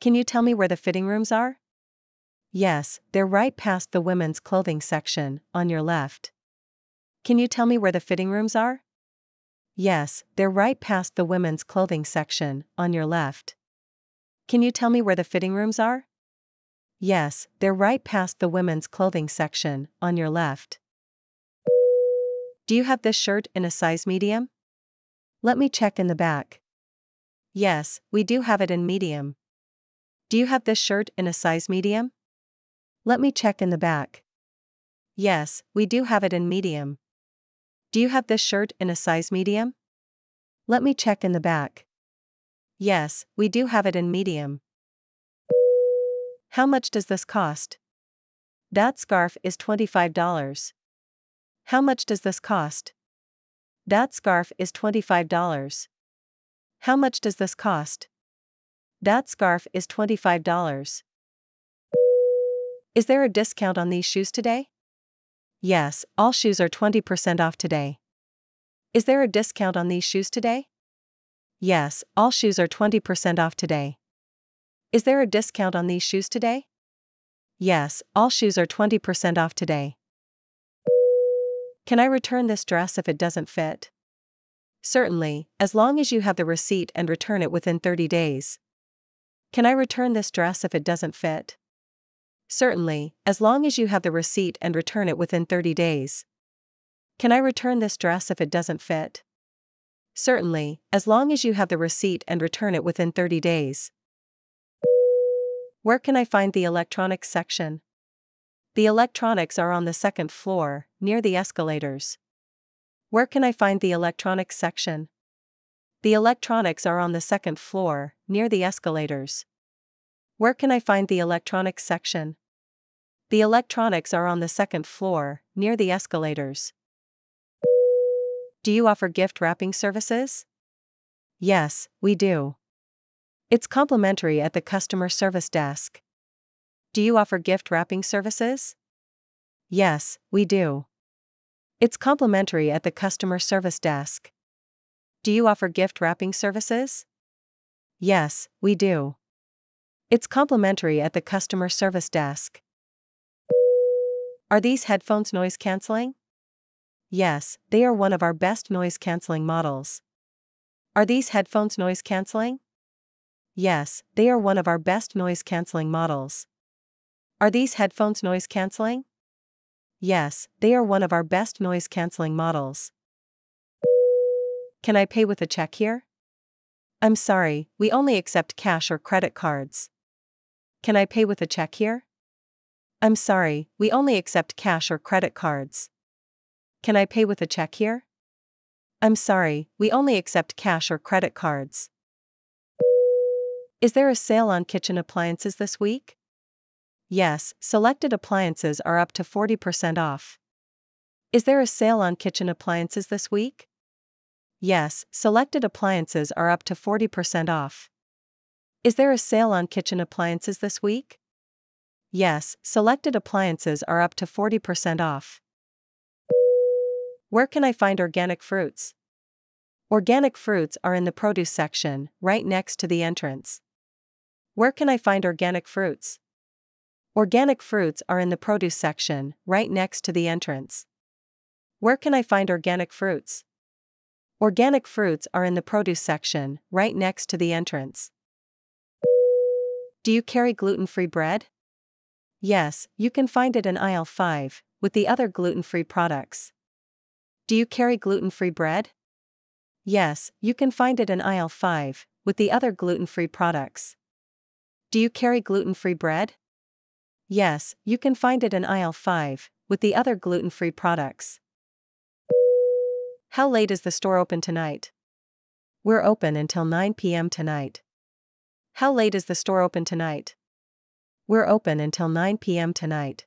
Can you tell me where the fitting rooms are? Yes, they're right past the women's clothing section, on your left. Can you tell me where the fitting rooms are? Yes, they're right past the women's clothing section, on your left. Can you tell me where the fitting rooms are? Yes, they're right past the women's clothing section, on your left. Do you have this shirt in a size medium? Let me check in the back. Yes, we do have it in medium. Do you have this shirt in a size medium? Let me check in the back. Yes, we do have it in medium. Do you have this shirt in a size medium? Let me check in the back. Yes, we do have it in medium. How much does this cost? That scarf is $25. How much does this cost? That scarf is $25. How much does this cost? That scarf is $25. Is there a discount on these shoes today? Yes, all shoes are 20% off today. Is there a discount on these shoes today? Yes, all shoes are 20% off today. Is there a discount on these shoes today? Yes, all shoes are 20% off today. Can I return this dress if it doesn't fit? Certainly, as long as you have the receipt and return it within 30 days. Can I return this dress if it doesn't fit? Certainly, as long as you have the receipt and return it within 30 days. Can I return this dress if it doesn't fit? Certainly, as long as you have the receipt and return it within 30 days. Where can I find the electronics section? The electronics are on the second floor, near the escalators. Where can I find the electronics section? The electronics are on the second floor, near the escalators. Where can I find the electronics section? The electronics are on the second floor, near the escalators. Do you offer gift wrapping services? Yes, we do. It's complimentary at the customer service desk. Do you offer gift wrapping services? Yes, we do. It's complimentary at the customer service desk. Do you offer gift wrapping services? Yes, we do. It's complimentary at the customer service desk. Are these headphones noise cancelling? Yes, they are one of our best noise cancelling models. Are these headphones noise cancelling? Yes, they are one of our best noise cancelling models. Are these headphones noise cancelling? Yes, they are one of our best noise cancelling models. Can I pay with a check here? I'm sorry, we only accept cash or credit cards. Can I pay with a check here? I'm sorry, we only accept cash or credit cards. Can I pay with a check here? I'm sorry, we only accept cash or credit cards. Is there a sale on kitchen appliances this week? Yes, selected appliances are up to 40% off. Is there a sale on kitchen appliances this week? Yes, selected appliances are up to 40% off. Is there a sale on kitchen appliances this week? Yes, selected appliances are up to 40% off. Where can I find organic fruits? Organic fruits are in the produce section, right next to the entrance. Where can I find organic fruits? Organic fruits are in the produce section, right next to the entrance. Where can I find organic fruits? Organic fruits are in the produce section, right next to the entrance. Do you carry gluten free bread? Yes, you can find it in aisle 5, with the other gluten free products. Do you carry gluten free bread? Yes, you can find it in aisle 5, with the other gluten free products. Do you carry gluten free bread? Yes, you can find it in aisle 5, with the other gluten free products. How late is the store open tonight? We're open until 9 p.m. tonight. How late is the store open tonight? We're open until 9 p.m. tonight.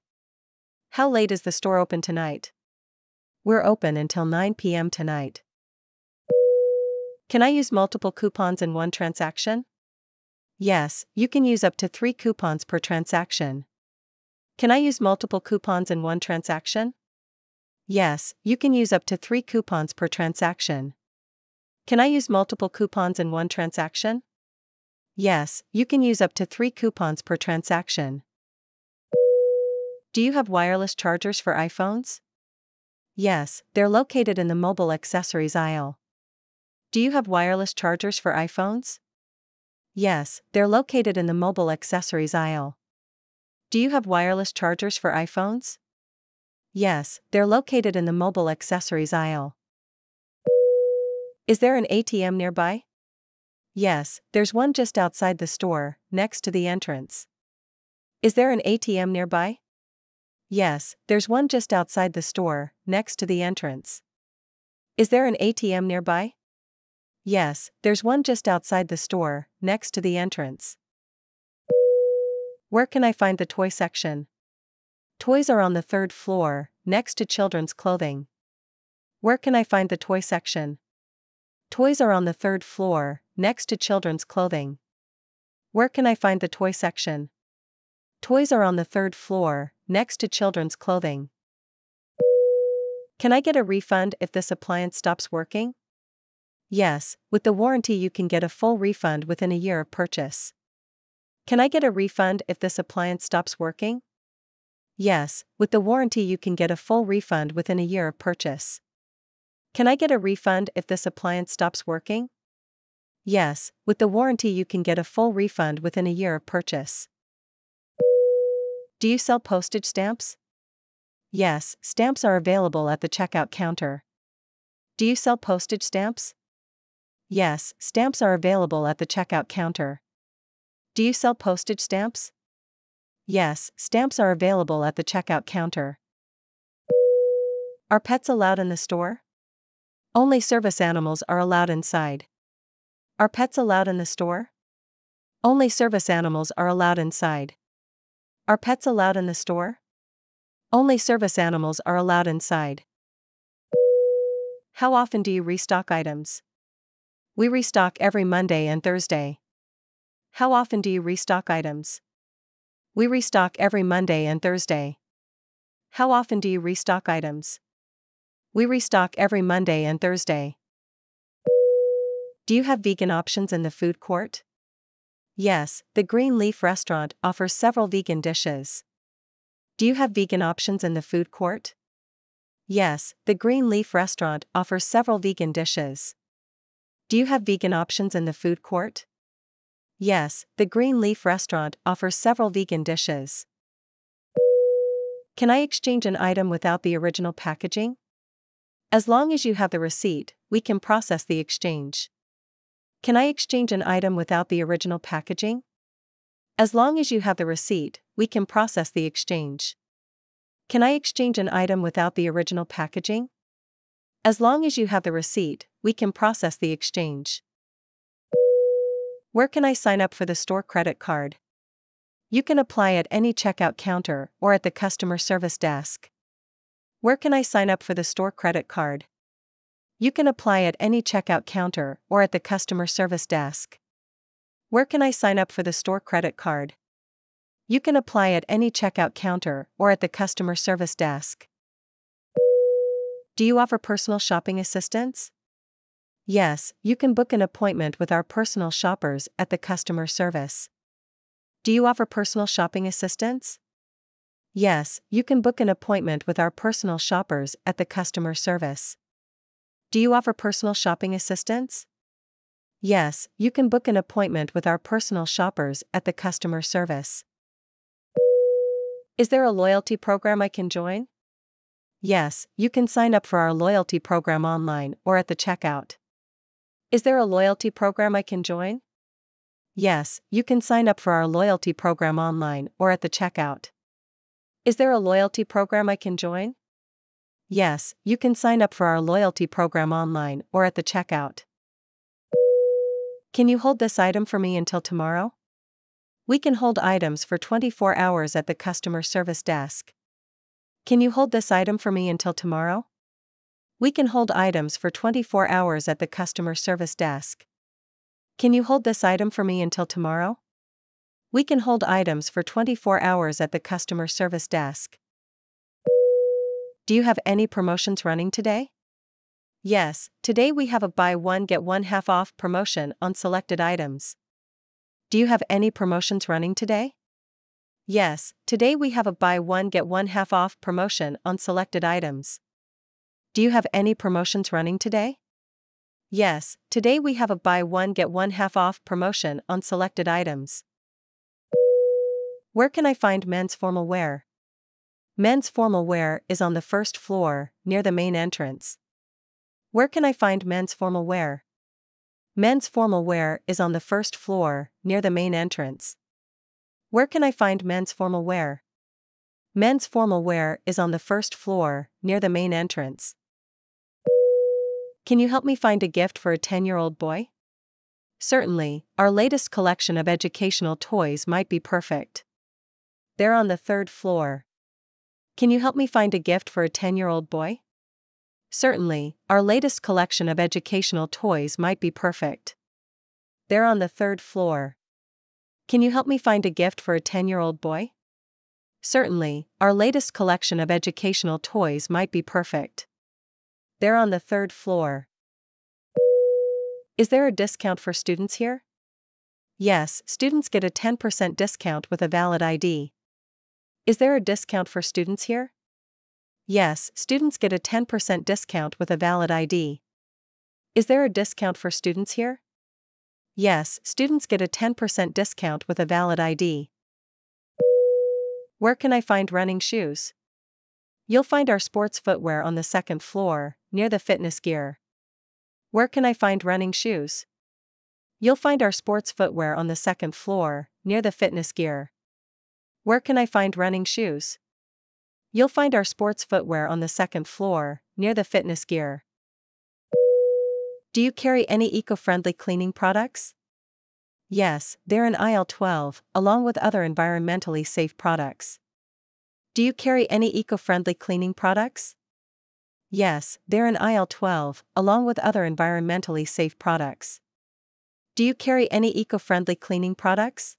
How late is the store open tonight? We're open until 9 p.m. tonight. Can I use multiple coupons in one transaction? Yes, you can use up to three coupons per transaction. Can I use multiple coupons in one transaction? Yes, you can use up to three coupons per transaction. Can I use multiple coupons in one transaction? Yes, you can use up to three coupons per transaction. Do you have wireless chargers for iPhones? Yes, they're located in the mobile accessories aisle. Do you have wireless chargers for iPhones? Yes, they're located in the mobile accessories aisle. Do you have wireless chargers for iPhones? Yes, they're located in the mobile accessories aisle. Is there an ATM nearby? Yes, there's one just outside the store, next to the entrance. Is there an ATM nearby? Yes, there's one just outside the store, next to the entrance. Is there an ATM nearby? Yes, there's one just outside the store, next to the entrance. Where can I find the toy section? Toys are on the third floor, next to children's clothing. Where can I find the toy section? Toys are on the third floor, next to children's clothing. Where can I find the toy section? Toys are on the third floor, next to children's clothing. Can I get a refund if this appliance stops working? Yes, with the warranty, you can get a full refund within a year of purchase. Can I get a refund if this appliance stops working? Yes, with the warranty, you can get a full refund within a year of purchase. Can I get a refund if this appliance stops working? Yes, with the warranty, you can get a full refund within a year of purchase. Do you sell postage stamps? Yes, stamps are available at the checkout counter. Do you sell postage stamps? Yes, stamps are available at the checkout counter. Do you sell postage stamps? Yes, stamps are available at the checkout counter. Are pets allowed in the store? Only service animals are allowed inside. Are pets allowed in the store? Only service animals are allowed inside. Are pets allowed in the store? Only service animals are allowed inside. How often do you restock items? We restock every Monday and Thursday. How often do you restock items? We restock every Monday and Thursday. How often do you restock items? We restock every Monday and Thursday. Do you have vegan options in the food court? Yes, the Green Leaf restaurant offers several vegan dishes. Do you have vegan options in the food court? Yes, the Green Leaf restaurant offers several vegan dishes. Do you have vegan options in the food court? Yes, the Green Leaf restaurant offers several vegan dishes. Can I exchange an item without the original packaging? As long as you have the receipt, we can process the exchange. Can I exchange an item without the original packaging? As long as you have the receipt, we can process the exchange. Can I exchange an item without the original packaging? As long as you have the receipt, we can process the exchange. Where can I sign up for the store credit card? You can apply at any checkout counter or at the customer service desk. Where can I sign up for the store credit card? You can apply at any checkout counter or at the customer service desk. Where can I sign up for the store credit card? You can apply at any checkout counter or at the customer service desk. Do you offer personal shopping assistance? Yes, you can book an appointment with our personal shoppers at the customer service. Do you offer personal shopping assistance? Yes, you can book an appointment with our personal shoppers at the customer service. Do you offer personal shopping assistance? Yes, you can book an appointment with our personal shoppers at the customer service. Is there a loyalty program I can join? Yes, you can sign up for our loyalty program online or at the checkout. Is there a loyalty program I can join? Yes, you can sign up for our loyalty program online or at the checkout. Is there a loyalty program I can join? Yes, you can sign up for our loyalty program online or at the checkout. Can you hold this item for me until tomorrow? We can hold items for 24 hours at the customer service desk. Can you hold this item for me until tomorrow? We can hold items for 24 hours at the customer service desk. Can you hold this item for me until tomorrow? We can hold items for 24 hours at the customer service desk. Do you have any promotions running today? Yes, today we have a buy one get one half off promotion on selected items. Do you have any promotions running today? Yes, today we have a buy one get one half off promotion on selected items. Do you have any promotions running today? Yes, today we have a buy one get one half off promotion on selected items. Where can I find men's formal wear? Men's formal wear is on the first floor, near the main entrance. Where can I find men's formal wear? Men's formal wear is on the first floor, near the main entrance. Where can I find men's formal wear? Men's formal wear is on the first floor, near the main entrance. Can you help me find a gift for a 10 year old boy? Certainly, our latest collection of educational toys might be perfect. They're on the third floor. Can you help me find a gift for a 10 year old boy? Certainly, our latest collection of educational toys might be perfect. They're on the third floor. Can you help me find a gift for a 10 year old boy? Certainly, our latest collection of educational toys might be perfect. They're on the third floor. Is there a discount for students here? Yes, students get a 10% discount with a valid ID. Is there a discount for students here? Yes, students get a 10% discount with a valid ID. Is there a discount for students here? Yes, students get a 10% discount with a valid ID. Where can I find running shoes? You'll find our sports footwear on the second floor, near the fitness gear. Where can I find running shoes? You'll find our sports footwear on the second floor, near the fitness gear. Where can I find running shoes? You'll find our sports footwear on the second floor, near the fitness gear. Do you carry any eco friendly cleaning products? Yes, they're in aisle 12, along with other environmentally safe products. Do you carry any eco friendly cleaning products? Yes, they're in aisle 12, along with other environmentally safe products. Do you carry any eco friendly cleaning products?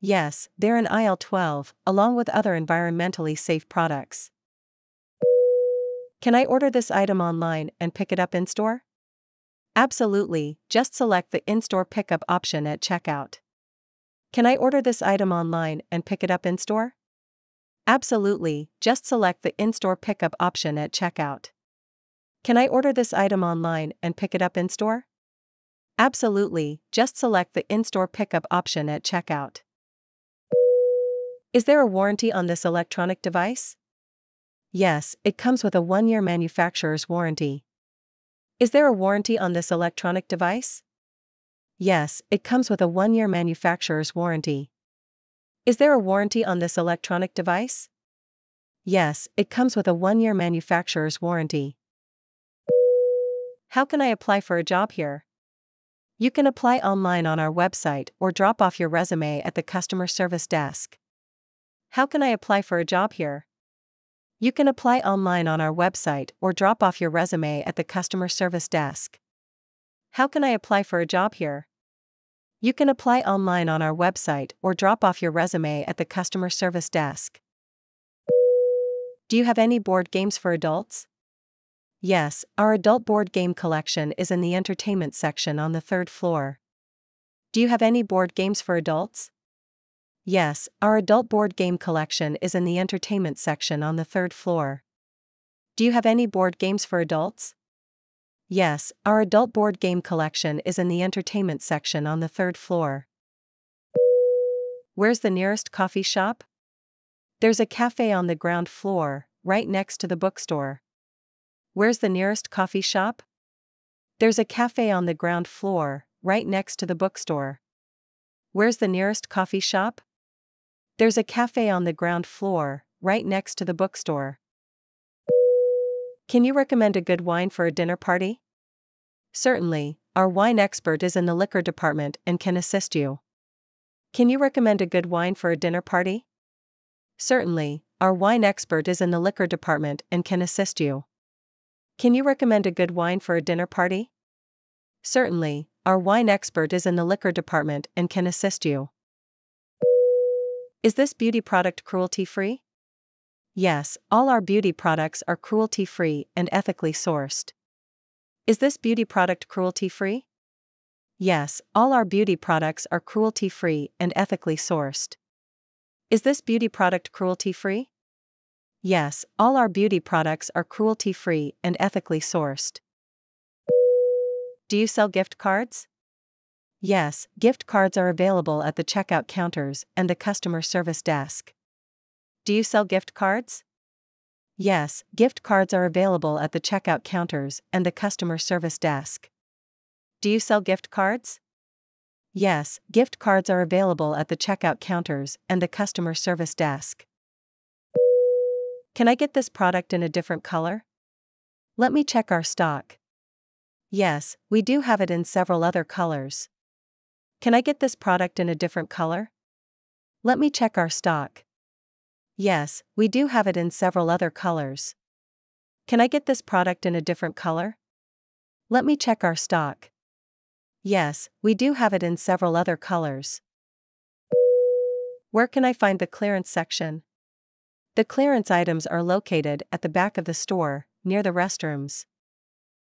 Yes, they're in aisle 12, along with other environmentally safe products. Can I order this item online and pick it up in store? Absolutely, just select the in store pickup option at checkout. Can I order this item online and pick it up in store? Absolutely, just select the in store pickup option at checkout. Can I order this item online and pick it up in store? Absolutely, just select the in store pickup option at checkout. Is there a warranty on this electronic device? Yes, it comes with a one year manufacturer's warranty. Is there a warranty on this electronic device? Yes, it comes with a one year manufacturer's warranty. Is there a warranty on this electronic device? Yes, it comes with a one year manufacturer's warranty. How can I apply for a job here? You can apply online on our website or drop off your resume at the customer service desk. How can I apply for a job here? You can apply online on our website or drop off your resume at the customer service desk. How can I apply for a job here? You can apply online on our website or drop off your resume at the customer service desk. Do you have any board games for adults? Yes, our adult board game collection is in the entertainment section on the third floor. Do you have any board games for adults? Yes, our adult board game collection is in the entertainment section on the third floor. Do you have any board games for adults? Yes, our adult board game collection is in the entertainment section on the third floor. Where's the nearest coffee shop? There's a cafe on the ground floor, right next to the bookstore. Where's the nearest coffee shop? There's a cafe on the ground floor, right next to the bookstore. Where's the nearest coffee shop? There's a cafe on the ground floor, right next to the bookstore. Can you recommend a good wine for a dinner party? Certainly, our wine expert is in the liquor department and can assist you. Can you recommend a good wine for a dinner party? Certainly, our wine expert is in the liquor department and can assist you. Can you recommend a good wine for a dinner party? Certainly, our wine expert is in the liquor department and can assist you. Is this beauty product cruelty free? Yes, all our beauty products are cruelty free and ethically sourced. Is this beauty product cruelty free? Yes, all our beauty products are cruelty free and ethically sourced. Is this beauty product cruelty free? Yes, all our beauty products are cruelty free and ethically sourced. Do you sell gift cards? Yes, gift cards are available at the checkout counters and the customer service desk. Do you sell gift cards? Yes, gift cards are available at the checkout counters and the customer service desk. Do you sell gift cards? Yes, gift cards are available at the checkout counters and the customer service desk. Can I get this product in a different color? Let me check our stock. Yes, we do have it in several other colors. Can I get this product in a different color? Let me check our stock. Yes, we do have it in several other colors. Can I get this product in a different color? Let me check our stock. Yes, we do have it in several other colors. Where can I find the clearance section? The clearance items are located at the back of the store, near the restrooms.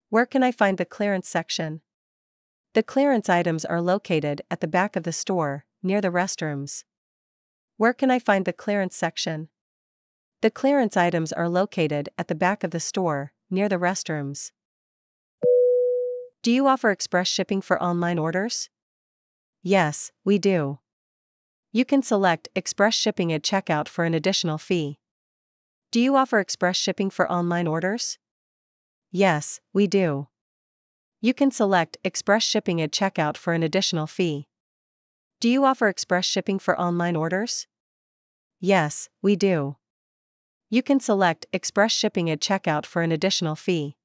Where can I find the clearance section? The clearance items are located at the back of the store, near the restrooms. Where can I find the clearance section? The clearance items are located at the back of the store, near the restrooms. Do you offer express shipping for online orders? Yes, we do. You can select express shipping at checkout for an additional fee. Do you offer express shipping for online orders? Yes, we do. You can select Express Shipping at checkout for an additional fee. Do you offer express shipping for online orders? Yes, we do. You can select Express Shipping at checkout for an additional fee.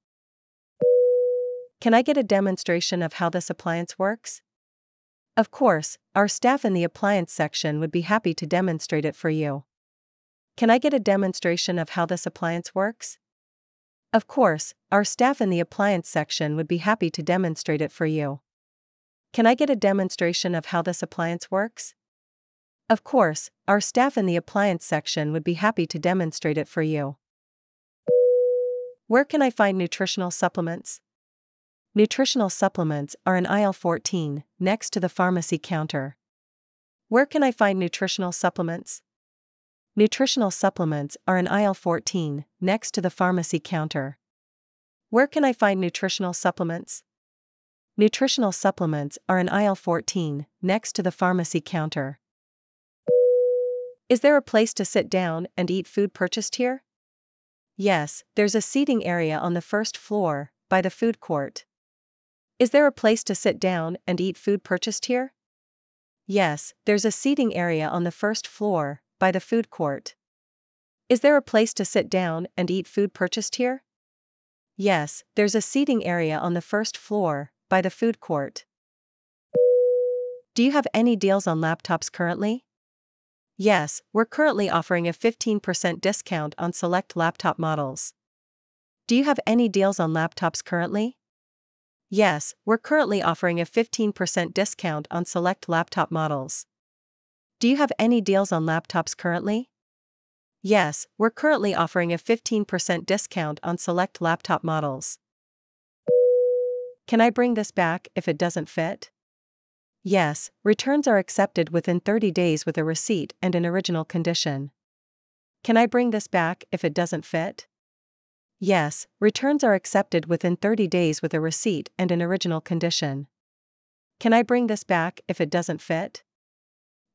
Can I get a demonstration of how this appliance works? Of course, our staff in the appliance section would be happy to demonstrate it for you. Can I get a demonstration of how this appliance works? Of course, our staff in the appliance section would be happy to demonstrate it for you. Can I get a demonstration of how this appliance works? Of course, our staff in the appliance section would be happy to demonstrate it for you. Where can I find nutritional supplements? Nutritional supplements are in aisle 14, next to the pharmacy counter. Where can I find nutritional supplements? Nutritional supplements are in aisle 14, next to the pharmacy counter. Where can I find nutritional supplements? Nutritional supplements are in aisle 14, next to the pharmacy counter. Is there a place to sit down and eat food purchased here? Yes, there's a seating area on the first floor, by the food court. Is there a place to sit down and eat food purchased here? Yes, there's a seating area on the first floor, by the food court. Is there a place to sit down and eat food purchased here? Yes, there's a seating area on the first floor, by the food court. Do you have any deals on laptops currently? Yes, we're currently offering a 15% discount on select laptop models. Do you have any deals on laptops currently? Yes, we're currently offering a 15% discount on select laptop models. Do you have any deals on laptops currently? Yes, we're currently offering a 15% discount on select laptop models. Can I bring this back if it doesn't fit? Yes, returns are accepted within 30 days with a receipt and an original condition. Can I bring this back if it doesn't fit? Yes, returns are accepted within 30 days with a receipt and an original condition. Can I bring this back if it doesn't fit?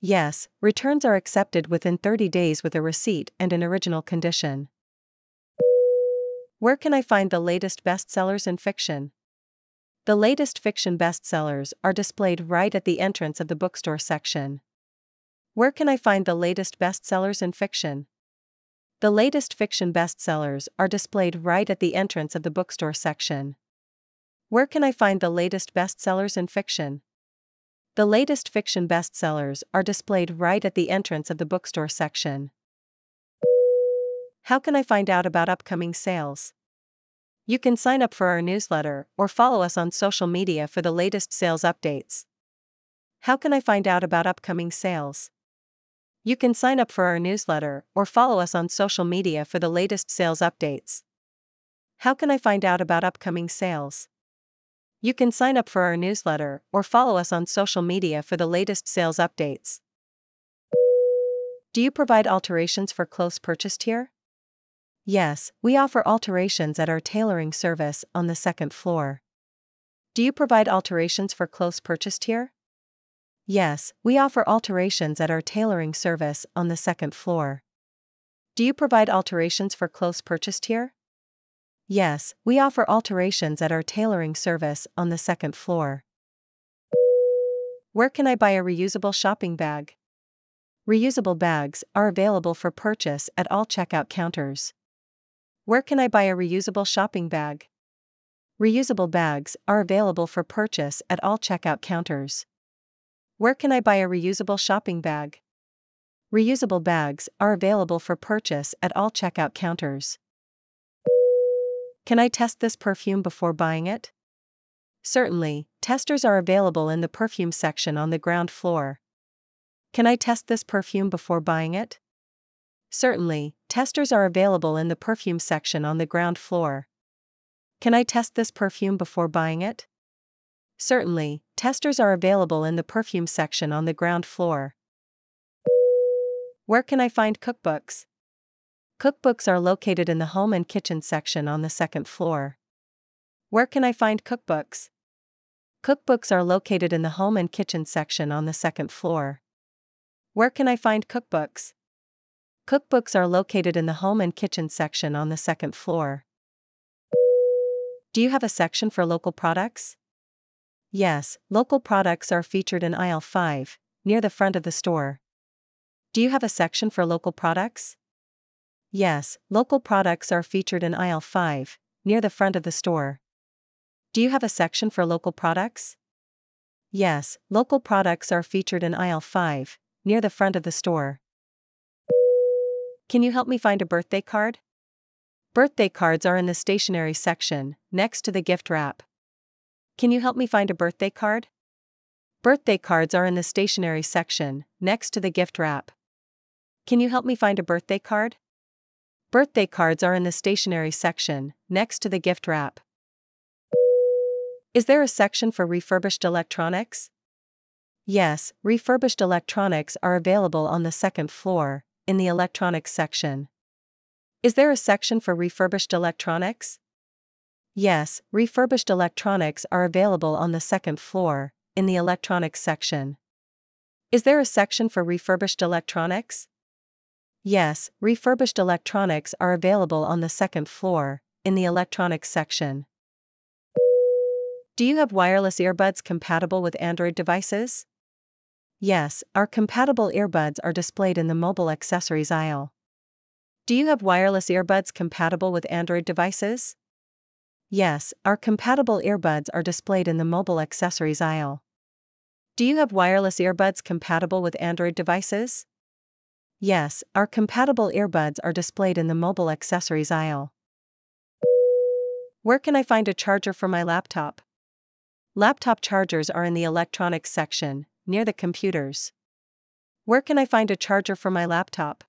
Yes, returns are accepted within 30 days with a receipt and an original condition. Where can I find the latest bestsellers in fiction? The latest fiction bestsellers are displayed right at the entrance of the bookstore section. Where can I find the latest bestsellers in fiction? The latest fiction bestsellers are displayed right at the entrance of the bookstore section. Where can I find the latest bestsellers in fiction? The latest fiction bestsellers are displayed right at the entrance of the bookstore section. How can I find out about upcoming sales? You can sign up for our newsletter or follow us on social media for the latest sales updates. How can I find out about upcoming sales? You can sign up for our newsletter or follow us on social media for the latest sales updates. How can I find out about upcoming sales? You can sign up for our newsletter or follow us on social media for the latest sales updates. Do you provide alterations for clothes purchased here? Yes, we offer alterations at our tailoring service on the second floor. Do you provide alterations for clothes purchased here? Yes, we offer alterations at our tailoring service on the second floor. Do you provide alterations for clothes purchased here? Yes, we offer alterations at our tailoring service on the second floor. Where can I buy a reusable shopping bag? Reusable bags are available for purchase at all checkout counters. Where can I buy a reusable shopping bag? Reusable bags are available for purchase at all checkout counters. Where can I buy a reusable shopping bag? Reusable bags are available for purchase at all checkout counters. Can I test this perfume before buying it? Certainly, testers are available in the perfume section on the ground floor. Can I test this perfume before buying it? Certainly, testers are available in the perfume section on the ground floor. Can I test this perfume before buying it? Certainly, testers are available in the perfume section on the ground floor. Where can I find cookbooks? Cookbooks are located in the home and kitchen section on the second floor. Where can I find cookbooks? Cookbooks are located in the home and kitchen section on the second floor. Where can I find cookbooks? Cookbooks are located in the home and kitchen section on the second floor. Do you have a section for local products? Yes, local products are featured in aisle 5, near the front of the store. Do you have a section for local products? Yes, local products are featured in aisle 5, near the front of the store. Do you have a section for local products? Yes, local products are featured in aisle 5, near the front of the store. Can you help me find a birthday card? Birthday cards are in the stationery section, next to the gift wrap. Can you help me find a birthday card? Birthday cards are in the stationery section, next to the gift wrap. Can you help me find a birthday card? Birthday cards are in the stationery section, next to the gift wrap. Is there a section for refurbished electronics? Yes, refurbished electronics are available on the second floor, in the electronics section. Is there a section for refurbished electronics? Yes, refurbished electronics are available on the second floor, in the electronics section. Is there a section for refurbished electronics? Yes, refurbished electronics are available on the second floor, in the electronics section. Do you have wireless earbuds compatible with Android devices? Yes, our compatible earbuds are displayed in the mobile accessories aisle. Do you have wireless earbuds compatible with Android devices? Yes, our compatible earbuds are displayed in the mobile accessories aisle. Do you have wireless earbuds compatible with Android devices? Yes, our compatible earbuds are displayed in the mobile accessories aisle. Where can I find a charger for my laptop? Laptop chargers are in the electronics section, near the computers. Where can I find a charger for my laptop?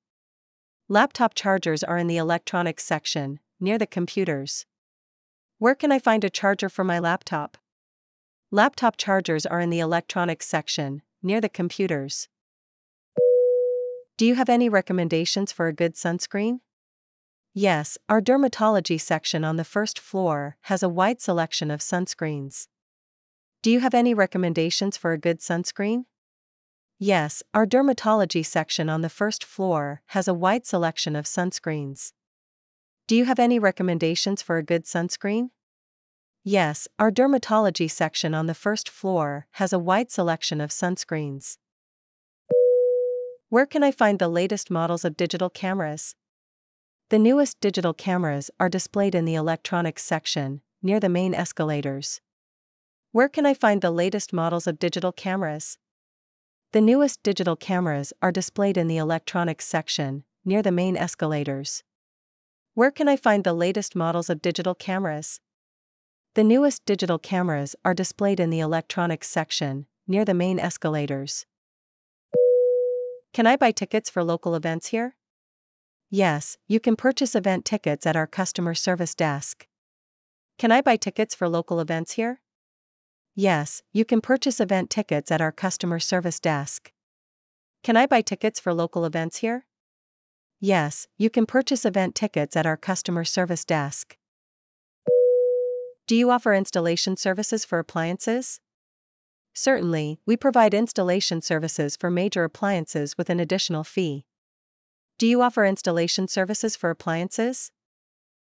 Laptop chargers are in the electronics section, near the computers. Where can I find a charger for my laptop? Laptop chargers are in the electronics section, near the computers. Do you have any recommendations for a good sunscreen? Yes, our dermatology section on the first floor has a wide selection of sunscreens. Do you have any recommendations for a good sunscreen? Yes, our dermatology section on the first floor has a wide selection of sunscreens. Do you have any recommendations for a good sunscreen? Yes, our dermatology section on the first floor has a wide selection of sunscreens. Where can I find the latest models of digital cameras? The newest digital cameras are displayed in the electronics section, near the main escalators. Where can I find the latest models of digital cameras? The newest digital cameras are displayed in the electronics section, near the main escalators. Where can I find the latest models of digital cameras? The newest digital cameras are displayed in the electronics section, near the main escalators. Can I buy tickets for local events here? Yes, you can purchase event tickets at our customer service desk. Can I buy tickets for local events here? Yes, you can purchase event tickets at our customer service desk. Can I buy tickets for local events here? Yes, you can purchase event tickets at our customer service desk. Do you offer installation services for appliances? Certainly, we provide installation services for major appliances with an additional fee. Do you offer installation services for appliances?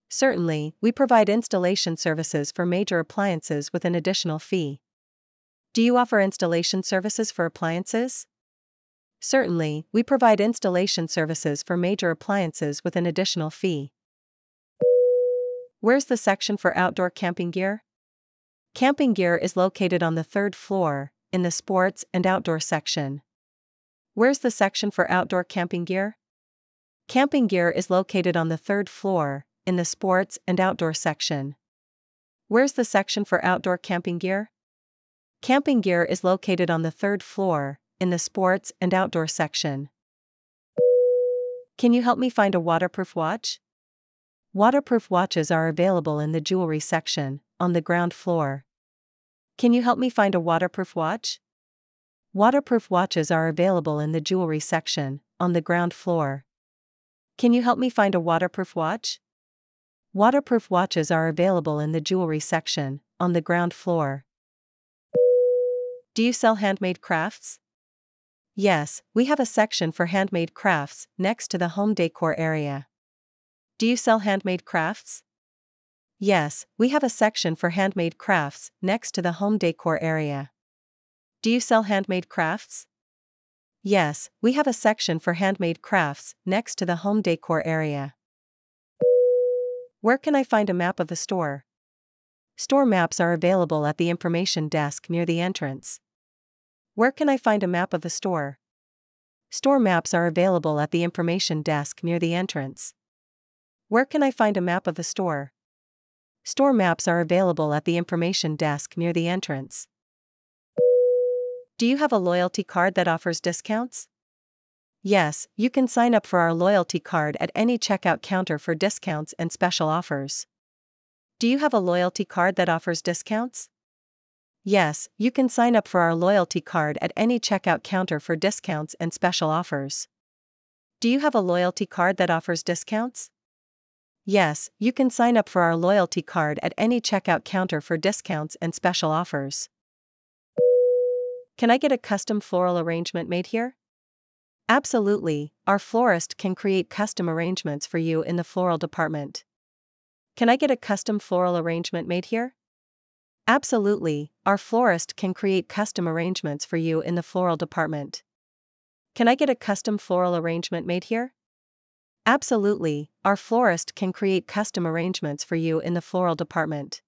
Certainly, we provide installation services for major appliances with an additional fee. Do you offer installation services for appliances? Certainly, we provide installation services for major appliances with an additional fee. Where's the section for outdoor camping gear? Camping gear is located on the third floor, in the sports and outdoor section. Where's the section for outdoor camping gear? Camping gear is located on the third floor, in the sports and outdoor section. Where's the section for outdoor camping gear? Camping gear is located on the third floor, in the sports and outdoor section. Can you help me find a waterproof watch? Waterproof watches are available in the jewelry section, on the ground floor. Can you help me find a waterproof watch? Waterproof watches are available in the jewelry section, on the ground floor. Can you help me find a waterproof watch? Waterproof watches are available in the jewelry section, on the ground floor. Do you sell handmade crafts? Yes, we have a section for handmade crafts next to the home decor area. Do you sell handmade crafts? Yes, we have a section for handmade crafts next to the home decor area. Do you sell handmade crafts? Yes, we have a section for handmade crafts next to the home decor area. Where can I find a map of the store? Store maps are available at the information desk near the entrance. Where can I find a map of the store? Store maps are available at the information desk near the entrance. Where can I find a map of the store? Store maps are available at the information desk near the entrance. Do you have a loyalty card that offers discounts? Yes, you can sign up for our loyalty card at any checkout counter for discounts and special offers. Do you have a loyalty card that offers discounts? Yes, you can sign up for our loyalty card at any checkout counter for discounts and special offers. Do you have a loyalty card that offers discounts? Yes, you can sign up for our loyalty card at any checkout counter for discounts and special offers. Can I get a custom floral arrangement made here? Absolutely, our florist can create custom arrangements for you in the floral department. Can I get a custom floral arrangement made here? Absolutely, our florist can create custom arrangements for you in the floral department. Can I get a custom floral arrangement made here? Absolutely, our florist can create custom arrangements for you in the floral department.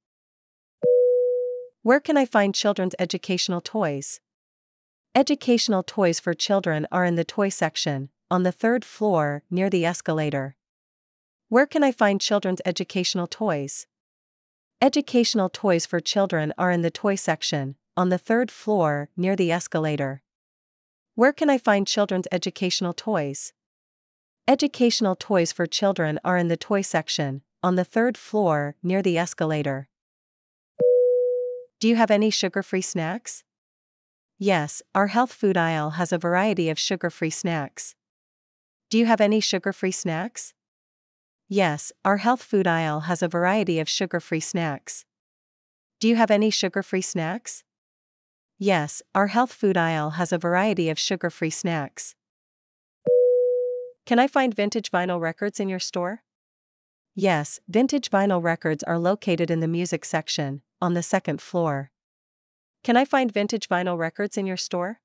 Where can I find children's educational toys? Educational toys for children are in the toy section, on the third floor, near the escalator. Where can I find children's educational toys? Educational toys for children are in the toy section, on the third floor, near the escalator. Where can I find children's educational toys? Educational toys for children are in the toy section, on the third floor, near the escalator. Do you have any sugar free snacks? Yes, our health food aisle has a variety of sugar free snacks. Do you have any sugar free snacks? Yes, our health food aisle has a variety of sugar free snacks. Do you have any sugar free snacks? Yes, our health food aisle has a variety of sugar free snacks. Can I find vintage vinyl records in your store? Yes, vintage vinyl records are located in the music section, on the second floor. Can I find vintage vinyl records in your store?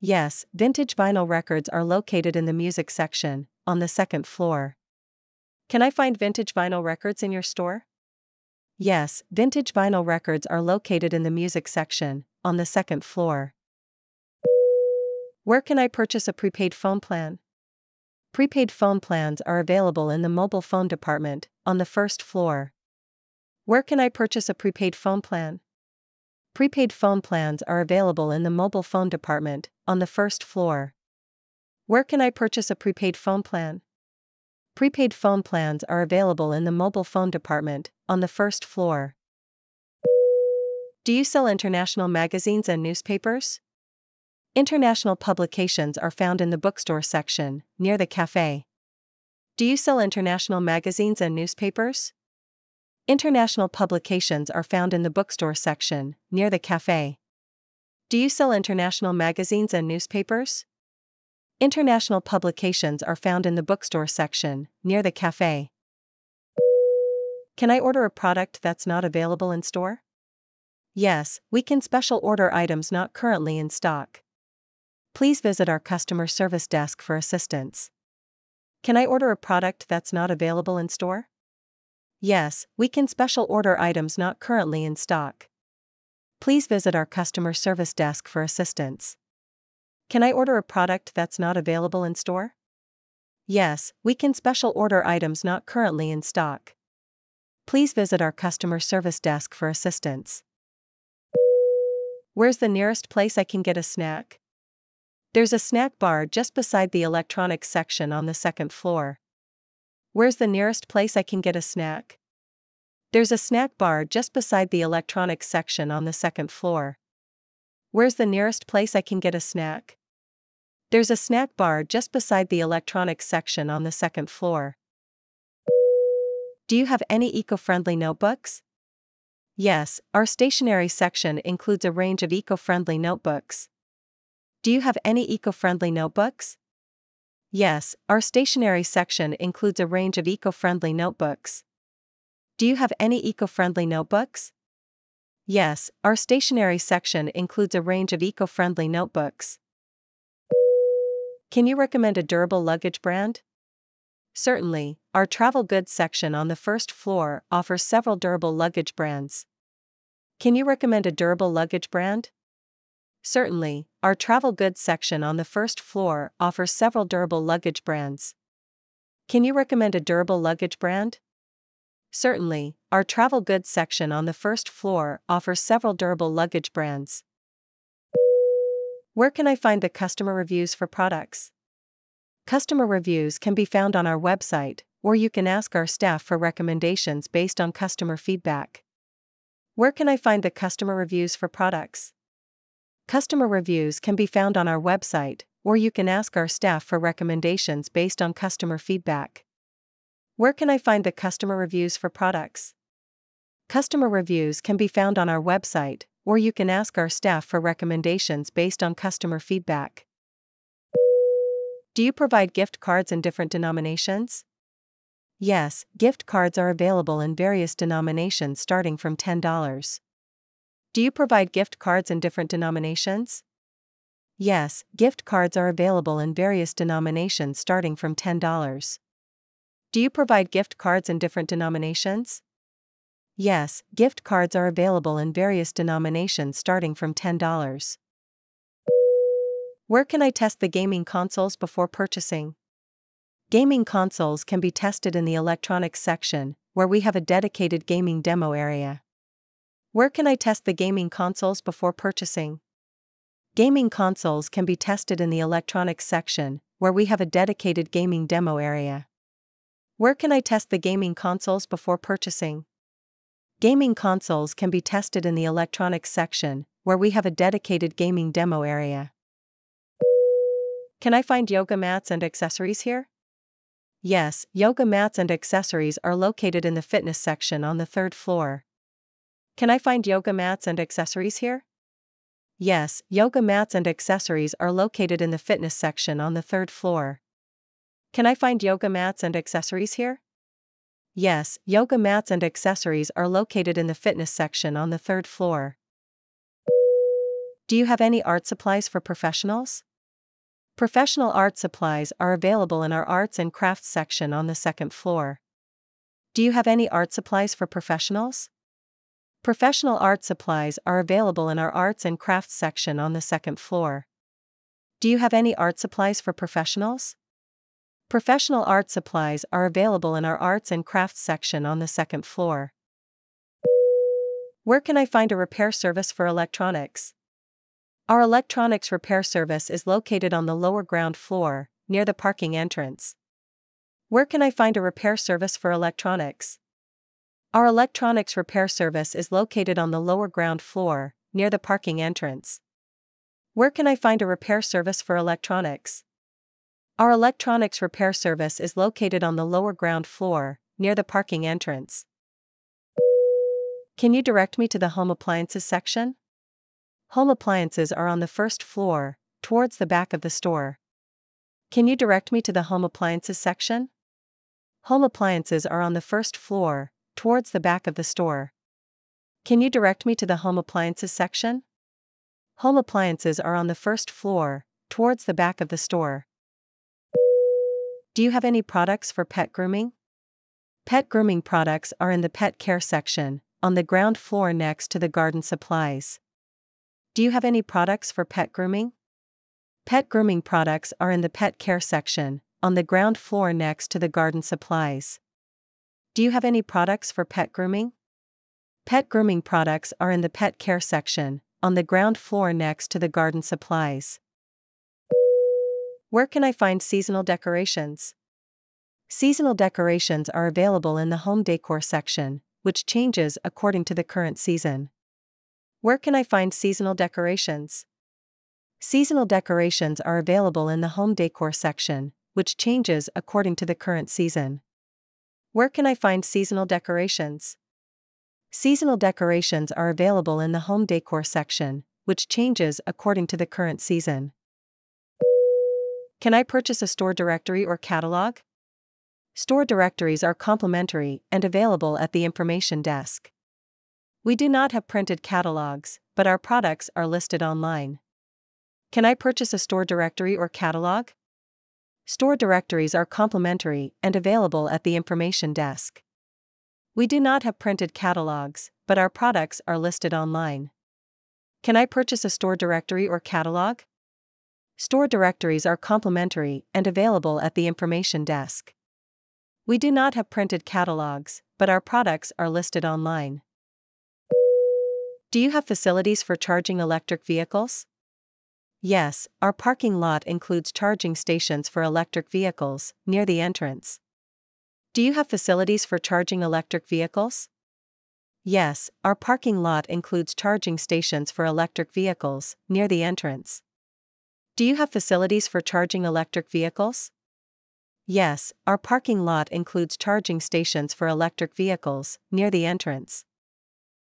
Yes, vintage vinyl records are located in the music section, on the second floor. Can I find vintage vinyl records in your store? Yes, vintage vinyl records are located in the music section, on the second floor. Where can I purchase a prepaid phone plan? Prepaid phone plans are available in the mobile phone department, on the first floor. Where can I purchase a prepaid phone plan? Prepaid phone plans are available in the mobile phone department, on the first floor. Where can I purchase a prepaid phone plan? Prepaid phone plans are available in the mobile phone department, on the first floor. Do you sell international magazines and newspapers? International publications are found in the bookstore section, near the cafe. Do you sell international magazines and newspapers? International publications are found in the bookstore section, near the cafe. Do you sell international magazines and newspapers? International publications are found in the bookstore section, near the cafe. Can I order a product that's not available in store? Yes, we can special order items not currently in stock. Please visit our customer service desk for assistance. Can I order a product that's not available in store? Yes, we can special order items not currently in stock. Please visit our customer service desk for assistance. Can I order a product that's not available in store? Yes, we can special order items not currently in stock. Please visit our customer service desk for assistance. Where's the nearest place I can get a snack? There's a snack bar just beside the electronics section on the second floor. Where's the nearest place I can get a snack? There's a snack bar just beside the electronics section on the second floor. Where's the nearest place I can get a snack? There's a snack bar just beside the electronics section on the second floor. Do you have any eco friendly notebooks? Yes, our stationery section includes a range of eco friendly notebooks. Do you have any eco friendly notebooks? Yes, our stationery section includes a range of eco friendly notebooks. Do you have any eco friendly notebooks? Yes, our stationery section includes a range of eco friendly notebooks. Can you recommend a durable luggage brand? Certainly, our travel goods section on the first floor offers several durable luggage brands. Can you recommend a durable luggage brand? Certainly, our travel goods section on the first floor offers several durable luggage brands. Can you recommend a durable luggage brand? Certainly, our travel goods section on the first floor offers several durable luggage brands. Where can I find the customer reviews for products? Customer reviews can be found on our website, or you can ask our staff for recommendations based on customer feedback. Where can I find the customer reviews for products? Customer reviews can be found on our website, or you can ask our staff for recommendations based on customer feedback. Where can I find the customer reviews for products? Customer reviews can be found on our website, or you can ask our staff for recommendations based on customer feedback. Do you provide gift cards in different denominations? Yes, gift cards are available in various denominations starting from $10. Do you provide gift cards in different denominations? Yes, gift cards are available in various denominations starting from $10. Do you provide gift cards in different denominations? Yes, gift cards are available in various denominations starting from $10. Where can I test the gaming consoles before purchasing? Gaming consoles can be tested in the electronics section, where we have a dedicated gaming demo area. Where can I test the gaming consoles before purchasing? Gaming consoles can be tested in the electronics section, where we have a dedicated gaming demo area. Where can I test the gaming consoles before purchasing? Gaming consoles can be tested in the electronics section, where we have a dedicated gaming demo area. Can I find yoga mats and accessories here? Yes, yoga mats and accessories are located in the fitness section on the third floor. Can I find yoga mats and accessories here? Yes, yoga mats and accessories are located in the fitness section on the third floor. Can I find yoga mats and accessories here? Yes, yoga mats and accessories are located in the fitness section on the third floor. Do you have any art supplies for professionals? Professional art supplies are available in our arts and crafts section on the second floor. Do you have any art supplies for professionals? Professional art supplies are available in our arts and crafts section on the second floor. Do you have any art supplies for professionals? Professional art supplies are available in our arts and crafts section on the second floor. Where can I find a repair service for electronics? Our electronics repair service is located on the lower ground floor, near the parking entrance. Where can I find a repair service for electronics? Our electronics repair service is located on the lower ground floor, near the parking entrance. Where can I find a repair service for electronics? Our electronics repair service is located on the lower ground floor, near the parking entrance. Can you direct me to the home appliances section? Home appliances are on the first floor, towards the back of the store. Can you direct me to the home appliances section? Home appliances are on the first floor, towards the back of the store. Can you direct me to the home appliances section? Home appliances are on the first floor, towards the back of the store. Do you have any products for pet grooming? Pet grooming products are in the pet care section, on the ground floor next to the garden supplies. Do you have any products for pet grooming? Pet grooming products are in the pet care section, on the ground floor next to the garden supplies. Do you have any products for pet grooming? Pet grooming products are in the pet care section, on the ground floor next to the garden supplies. Where can I find seasonal decorations? Seasonal decorations are available in the home decor section, which changes according to the current season. Where can I find seasonal decorations? Seasonal decorations are available in the home decor section, which changes according to the current season. Where can I find seasonal decorations? Seasonal decorations are available in the home decor section, which changes according to the current season. Can I purchase a store directory or catalog? Store directories are complimentary and available at the information desk. We do not have printed catalogs, but our products are listed online. Can I purchase a store directory or catalog? Store directories are complimentary and available at the information desk. We do not have printed catalogs, but our products are listed online. Can I purchase a store directory or catalog? Store directories are complimentary and available at the information desk. We do not have printed catalogs, but our products are listed online. Do you have facilities for charging electric vehicles? Yes, our parking lot includes charging stations for electric vehicles near the entrance. Do you have facilities for charging electric vehicles? Yes, our parking lot includes charging stations for electric vehicles near the entrance. Do you have facilities for charging electric vehicles? Yes, our parking lot includes charging stations for electric vehicles near the entrance.